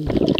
eat.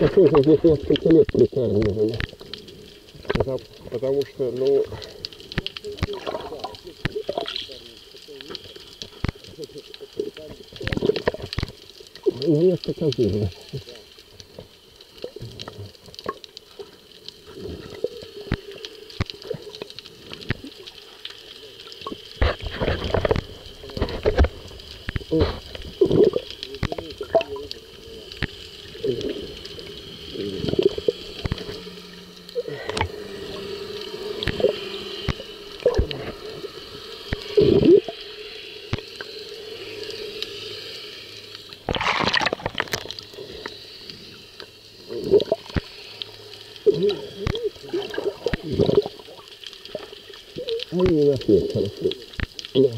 Скажи, что здесь несколько лет прикармливали. Потому, потому что, ну, Ну, How do you reckon it comes through? Yeah.